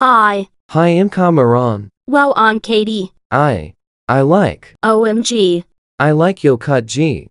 I. Hi, I'm Kamaran. Well, I'm Katie. I. I like. OMG. I like your Cut G.